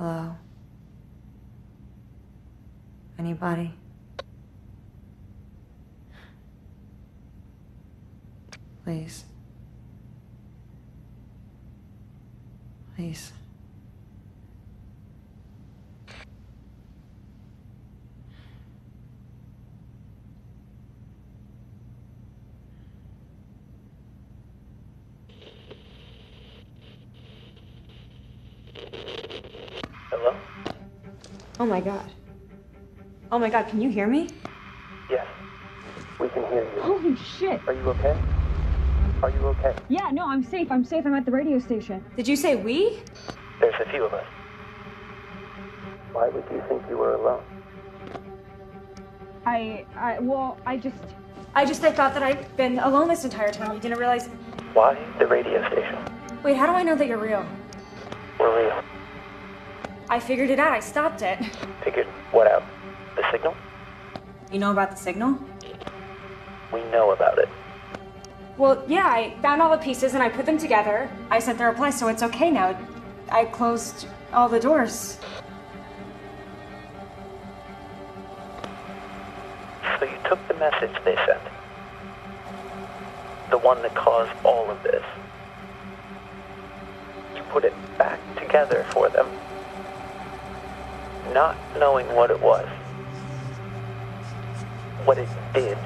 Hello? Anybody? Please. Please. Oh my god. Oh my god, can you hear me? Yes. We can hear you. Holy shit. Are you okay? Are you okay? Yeah, no, I'm safe. I'm safe. I'm at the radio station. Did you say we? There's a few of us. Why would you think you were alone? I, I, well, I just. I just I thought that I'd been alone this entire time. You didn't realize. Why the radio station? Wait, how do I know that you're real? We're real. I figured it out. I stopped it. Figured what out? The signal? You know about the signal? We know about it. Well, yeah, I found all the pieces and I put them together. I sent the reply, so it's okay now. I closed all the doors. So you took the message they sent. The one that caused all of this. You put it back together for them. Not knowing what it was. What it did.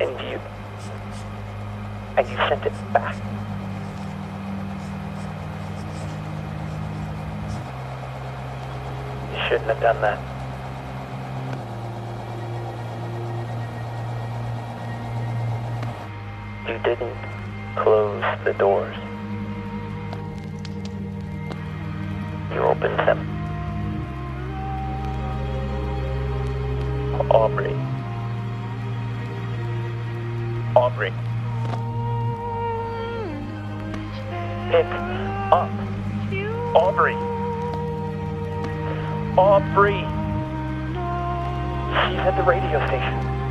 And you. And you sent it back. You shouldn't have done that. You didn't close the doors. Opened them. Aubrey. Aubrey. Pick up. Aubrey. Aubrey. She's at the radio station.